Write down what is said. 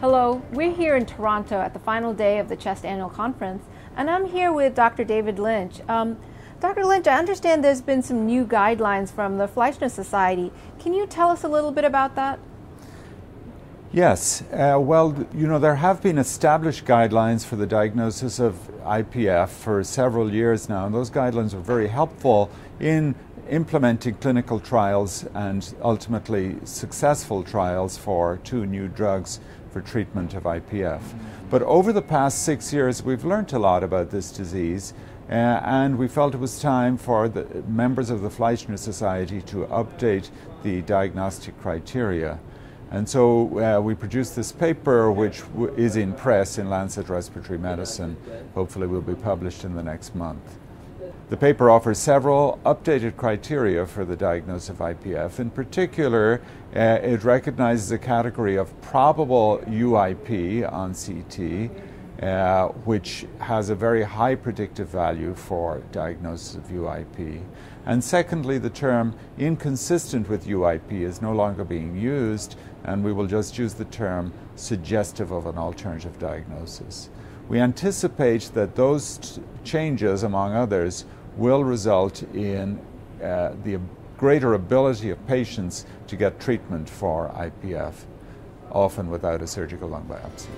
Hello, we're here in Toronto at the final day of the CHEST Annual Conference, and I'm here with Dr. David Lynch. Um, Dr. Lynch, I understand there's been some new guidelines from the Fleischner Society. Can you tell us a little bit about that? Yes. Uh, well, you know, there have been established guidelines for the diagnosis of IPF for several years now, and those guidelines are very helpful in implementing clinical trials and ultimately successful trials for two new drugs for treatment of IPF. But over the past six years, we've learned a lot about this disease. Uh, and we felt it was time for the members of the Fleischner Society to update the diagnostic criteria. And so uh, we produced this paper, which w- is in press in Lancet Respiratory Medicine. Hopefully, will be published in the next month. The paper offers several updated criteria for the diagnosis of IPF. In particular, uh, it recognizes a category of probable UIP on CT, uh, which has a very high predictive value for diagnosis of UIP. And secondly, the term inconsistent with UIP is no longer being used, and we will just use the term suggestive of an alternative diagnosis. We anticipate that those changes, among others, will result in uh, the greater ability of patients to get treatment for IPF, often without a surgical lung biopsy.